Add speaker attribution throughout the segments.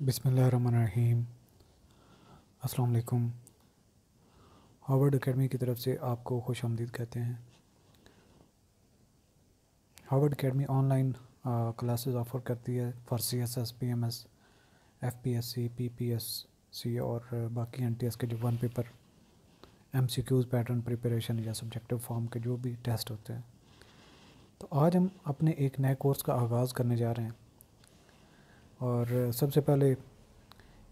Speaker 1: बिसमीम अस्सलाम Harvard academy की तरफ़ से आपको खुश आमदीद कहते हैं। Harvard academy online classes offer करती है for C S S P M S F P S C P P S C और बाकी एन टी एस के जो one paper M C Qs pattern preparation या सब्जेक्टिव फॉर्म के जो भी टेस्ट होते हैं। तो आज हम अपने एक नए कोर्स का आगाज़ करने जा रहे हैं। और सबसे पहले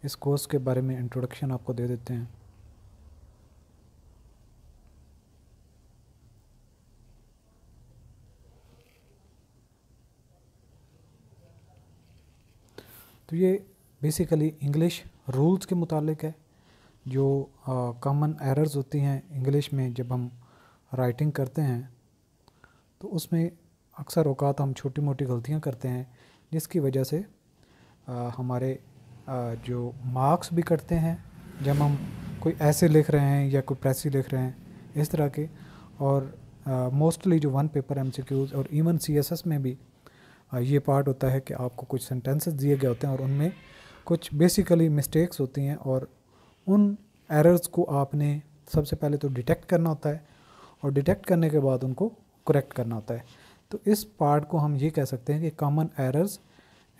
Speaker 1: इस कोर्स के बारे में इंट्रोडक्शन आपको दे देते हैं। तो ये बेसिकली इंग्लिश रूल्स के मुतालिक है, जो कॉमन एरर्स होती हैं इंग्लिश में जब हम राइटिंग करते हैं तो उसमें अक्सर अवकात हम छोटी मोटी गलतियाँ करते हैं, जिसकी वजह से हमारे जो मार्क्स भी कटते हैं, जब हम कोई ऐसे लिख रहे हैं या कोई प्रेसी लिख रहे हैं, इस तरह के, और मोस्टली जो वन पेपर एम और इवन सीएसएस में भी ये पार्ट होता है कि आपको कुछ सेंटेंसेस दिए गए होते हैं और उनमें कुछ बेसिकली मिस्टेक्स होती हैं और उन एरर्स को आपने सबसे पहले तो डिटेक्ट करना होता है और डिटेक्ट करने के बाद उनको करेक्ट करना होता है। तो इस पार्ट को हम ये कह सकते हैं कि common errors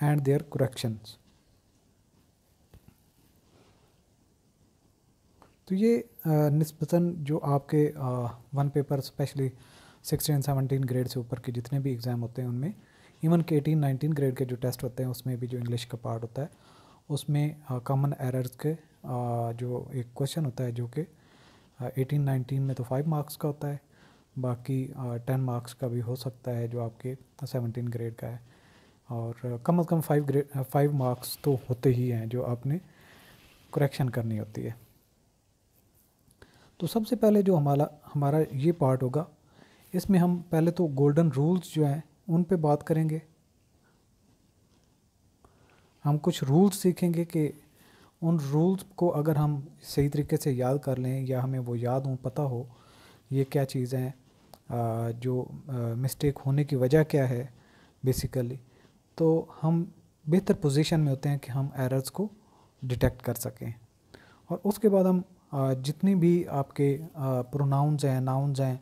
Speaker 1: and their corrections तो ये नस्बता जो आपके one paper specially sixteen seventeen grade से ऊपर के जितने भी एग्ज़ाम होते हैं उनमें इवन के एटीन नाइनटीन ग्रेड के जो टेस्ट होते हैं उसमें भी जो इंग्लिश का पार्ट होता है उसमें कॉमन एरर्स के आ, जो एक क्वेश्चन होता है जो कि एटीन नाइनटीन में तो फाइव मार्क्स का होता है बाकी टेन मार्क्स का भी हो सकता है जो आपके सेवनटीन ग्रेड का है। और कम अज़ कम फाइव ग्रेड फाइव मार्क्स तो होते ही हैं जो आपने करेक्शन करनी होती है। तो सबसे पहले जो हमारा हमारा ये पार्ट होगा, इसमें हम पहले तो गोल्डन रूल्स जो हैं, उन पे बात करेंगे। हम कुछ रूल्स सीखेंगे कि उन रूल्स को अगर हम सही तरीके से याद कर लें या हमें वो याद हो, पता हो, ये क्या चीज़ें जो मिस्टेक होने की वजह क्या है बेसिकली तो हम बेहतर पोजीशन में होते हैं कि हम एरर्स को डिटेक्ट कर सकें। और उसके बाद हम जितनी भी आपके प्रोनाउंस हैं नाउन्स हैं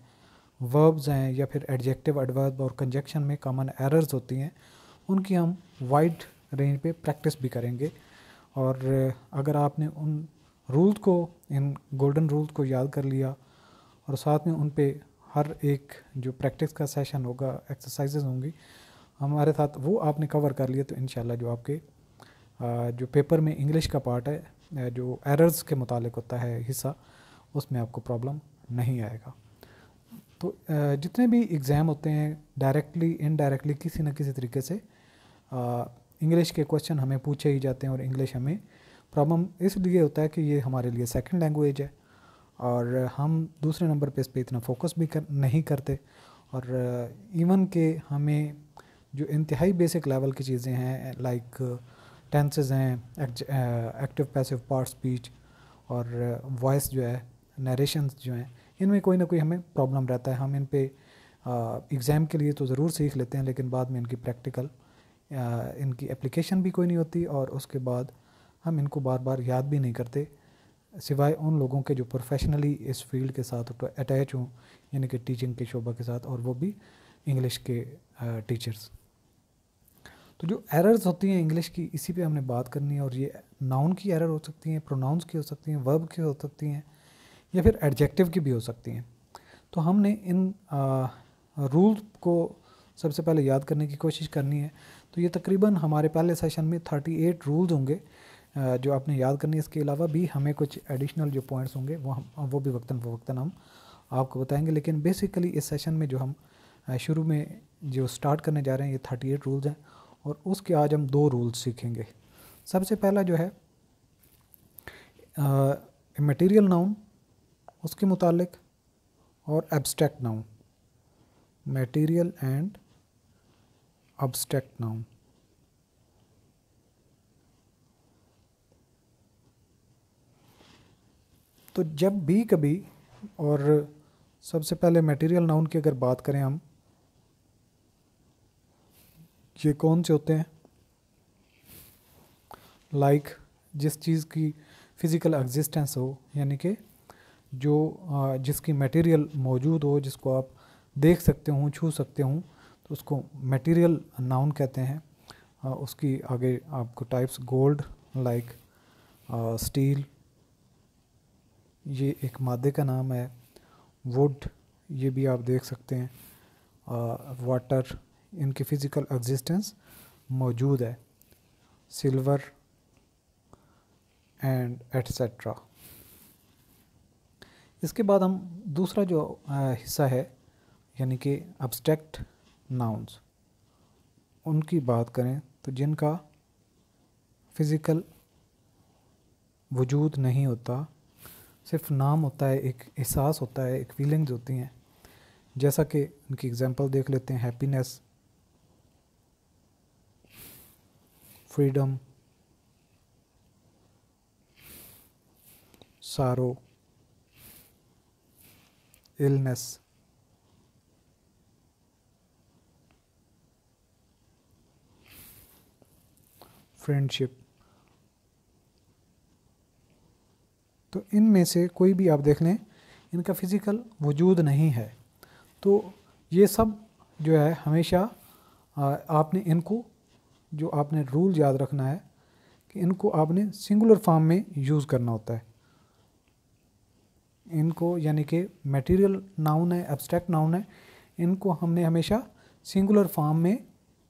Speaker 1: वर्ब्स हैं या फिर एडजेक्टिव एडवर्ब और कंजक्शन में कॉमन एरर्स होती हैं, उनकी हम वाइड रेंज पे प्रैक्टिस भी करेंगे। और अगर आपने उन रूल्स को, इन गोल्डन रूल्स को याद कर लिया और साथ में उन पे हर एक जो प्रैक्टिस का सेशन होगा एक्सरसाइजेज होंगी हमारे साथ वो आपने कवर कर लिया तो इन जो आपके जो पेपर में इंग्लिश का पार्ट है जो एरर्स के मुतालिक होता है हिस्सा, उसमें आपको प्रॉब्लम नहीं आएगा। तो जितने भी एग्ज़ाम होते हैं डायरेक्टली इनडायरेक्टली किसी न किसी तरीके से इंग्लिश के क्वेश्चन हमें पूछे ही जाते हैं और इंग्लिश हमें प्रॉब्लम इसलिए होता है कि ये हमारे लिए सेकंड लैंग्वेज है और हम दूसरे नंबर पे इस पर इतना फोकस भी कर, नहीं करते और इवन के हमें जो इंतहाई बेसिक लेवल की चीज़ें हैं लाइक टेंसेज हैं एक्टिव पैसिव पार्ट स्पीच और वॉइस जो है नरेशंस जो हैं, इनमें कोई ना कोई हमें प्रॉब्लम रहता है। हम इन पे एग्ज़ाम के लिए तो ज़रूर सीख लेते हैं, लेकिन बाद में इनकी प्रैक्टिकल इनकी एप्लीकेशन भी कोई नहीं होती और उसके बाद हम इनको बार बार याद भी नहीं करते। सिवाय उन लोगों के जो प्रोफेशनली इस फ़ील्ड के साथ अटैच हों, यानी कि टीचिंग के शोबा के साथ, और वो भी इंग्लिश के टीचर्स तो जो एरर्स होती हैं इंग्लिश की, इसी पे हमने बात करनी है और ये नाउन की एरर हो सकती हैं प्रोनाउंस की हो सकती हैं वर्ब की हो सकती हैं, या फिर एडजेक्टिव की भी हो सकती हैं। तो हमने इन रूल को सबसे पहले याद करने की कोशिश करनी है। तो ये तकरीबन हमारे पहले सेशन में थर्टी एट रूल्स होंगे जो आपने याद करनी है। इसके अलावा भी हमें कुछ एडिशनल जो पॉइंट्स होंगे, वो हम, वो भी वक्ता फ़वक्ता हम आपको बताएँगे। लेकिन बेसिकली इस सेशन में जो हम शुरू में जो स्टार्ट करने जा रहे हैं, ये थर्टी एट रूल्स हैं। और उसके आज हम दो रूल्स सीखेंगे। सबसे पहला जो है मटेरियल नाउन उसके मुतालिक, और abstract noun material and abstract noun तो जब भी कभी, और सबसे पहले मटेरियल नाउन की अगर बात करें हम ये कौन से होते हैं? लाइक like, जिस चीज़ की फ़िज़िकल एग्जिस्टेंस हो यानी कि जो जिसकी मटेरियल मौजूद हो जिसको आप देख सकते हो छू सकते हो तो उसको मटेरियल नाउन कहते हैं। उसकी आगे आपको टाइप्स गोल्ड लाइक स्टील ये एक मादे का नाम है। वुड ये भी आप देख सकते हैं। वाटर इनकी फ़िज़िकल एग्जिस्टेंस मौजूद है। सिल्वर एंड एट्सेट्रा इसके बाद हम दूसरा जो हिस्सा है, यानी कि अब्स्ट्रैक्ट नाउन्स उनकी बात करें तो जिनका फ़िज़िकल वजूद नहीं होता, सिर्फ़ नाम होता है, एक एहसास होता है, एक फीलिंग्स होती हैं। जैसा कि उनकी एग्जांपल देख लेते हैं happiness freedom sorrow illness friendship तो इनमें से कोई भी आप देख लें, इनका फ़िज़िकल वजूद नहीं है। तो ये सब जो है, हमेशा आपने इनको जो आपने रूल याद रखना है कि इनको आपने सिंगुलर फॉर्म में यूज़ करना होता है। इनको यानी कि मटेरियल नाउन है एब्स्ट्रैक्ट नाउन है, इनको हमने हमेशा सिंगुलर फॉर्म में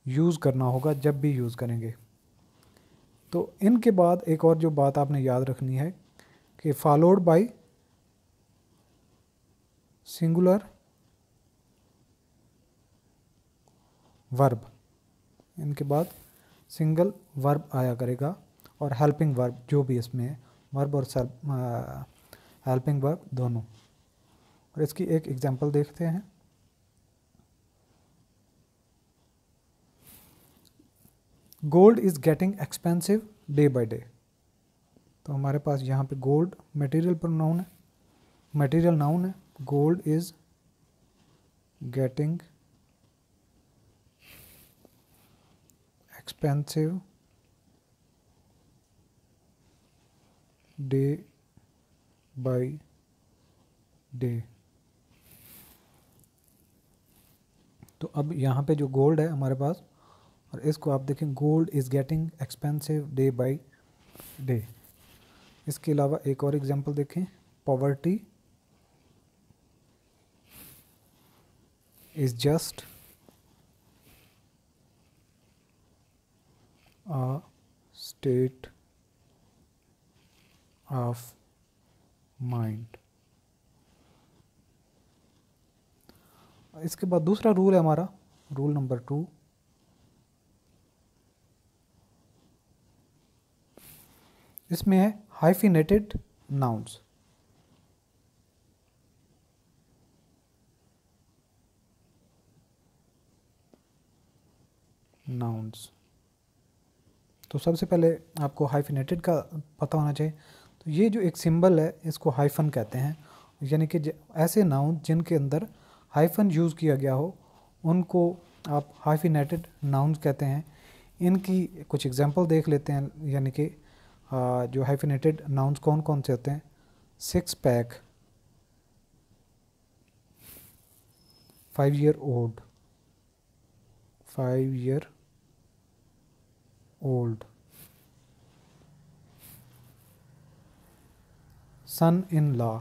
Speaker 1: यूज़ करना होगा जब भी यूज़ करेंगे। तो इनके बाद एक और जो बात आपने याद रखनी है कि फॉलोड बाय सिंगुलर वर्ब इनके बाद सिंगल वर्ब आया करेगा और हेल्पिंग वर्ब जो भी इसमें है वर्ब और हेल्पिंग वर्ब दोनों। और इसकी एक एग्जांपल देखते हैं। Gold is getting expensive day by day तो हमारे पास यहाँ पे गोल्ड मटेरियल नाउन है। मटेरियल नाउन है। Gold is getting expensive day by day तो अब यहाँ पे जो गोल्ड है हमारे पास, और इसको आप देखें gold is getting expensive day by day इसके अलावा एक और एग्जांपल देखें poverty is just a state of mind. इसके बाद दूसरा रूल है हमारा रूल नंबर टू इसमें है हाइफिनेटेड नाउन्स नाउन्स तो सबसे पहले आपको हाइफिनेटेड का पता होना चाहिए। तो ये जो एक सिंबल है, इसको हाइफन कहते हैं। यानी कि ऐसे नाउन जिनके अंदर हाइफन यूज़ किया गया हो, उनको आप हाइफिनेटेड नाउन्स कहते हैं। इनकी कुछ एग्जांपल देख लेते हैं, यानी कि जो हाइफिनेटेड नाउन्स कौन कौन से होते हैं? Six pack five year old five year old. Son in law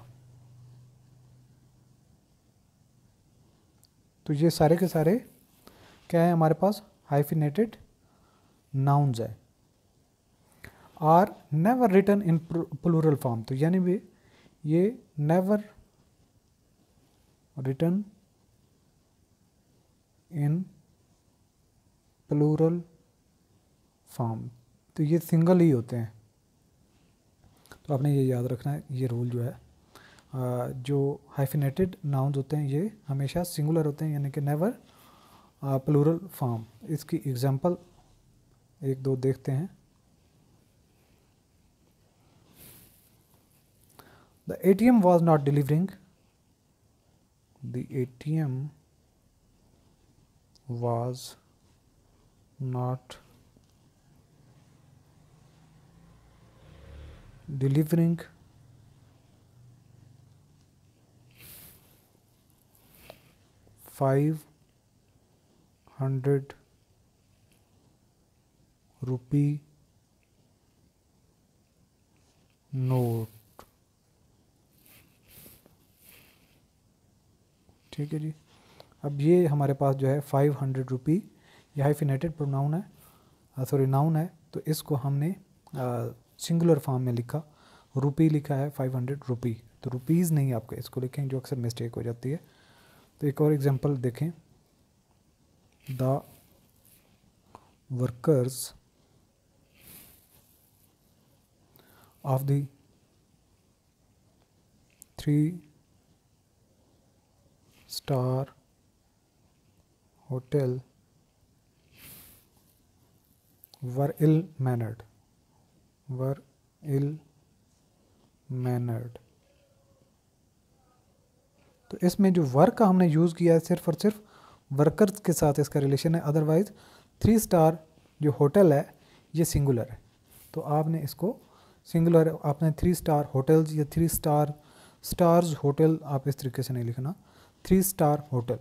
Speaker 1: तो ये सारे के सारे क्या है हमारे पास? हाइफिनेटेड नाउन्स है। Are never return in plural form तो यानी भी ये never return in plural form तो ये सिंगल ही होते हैं। तो आपने ये याद रखना है, ये रूल जो है जो हाइफिनेटेड नाउन्स होते हैं, ये हमेशा सिंगुलर होते हैं, यानी कि नेवर प्लूरल फॉर्म इसकी एग्जांपल एक दो देखते हैं। The A T M was not delivering the A T M was not delivering. Five hundred rupee note. ठीक है जी। अब ये हमारे पास जो है फाइव हंड्रेड रुपी ये हाइफिनेटेड प्रोनाउन है सॉरी नाउन है तो इसको हमने सिंगुलर फॉर्म में लिखा रुपी लिखा है फाइव हंड्रेड रुपी तो रुपीज़ नहीं आपको, इसको लिखेंगे जो अक्सर मिस्टेक हो जाती है। तो एक और एग्जांपल देखें। The workers of the three star hotel were ill mannered were ill mannered तो इसमें जो वर्क का हमने यूज़ किया है सिर्फ़ और सिर्फ़ वर्कर्स के साथ इसका रिलेशन है अदरवाइज़ थ्री स्टार जो होटल है, ये सिंगुलर है। तो आपने इसको सिंगुलर आपने थ्री स्टार होटल्स या थ्री स्टार स्टार्स होटल आप इस तरीके से नहीं लिखना थ्री स्टार होटल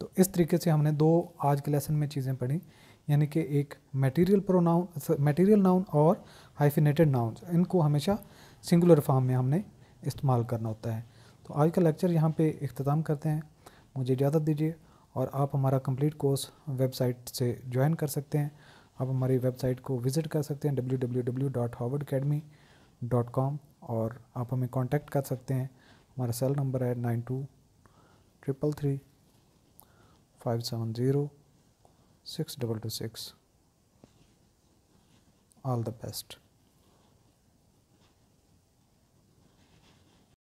Speaker 1: तो इस तरीके से हमने दो आज के लेसन में चीज़ें पढ़ी। यानी कि एक मटेरियल प्रोनाउन मटेरियल नाउन और हाइफिनेटेड नाउन इनको हमेशा सिंगुलर फॉर्म में हमने इस्तेमाल करना होता है। तो आज का लेक्चर यहाँ पे इख्तिताम करते हैं। मुझे इजाज़त दीजिए और आप हमारा कंप्लीट कोर्स वेबसाइट से ज्वाइन कर सकते हैं। आप हमारी वेबसाइट को विज़िट कर सकते हैं डब्ल्यू और आप हमें कांटेक्ट कर सकते हैं। हमारा सेल नंबर है nine two triple three five seven zero six double two six all the best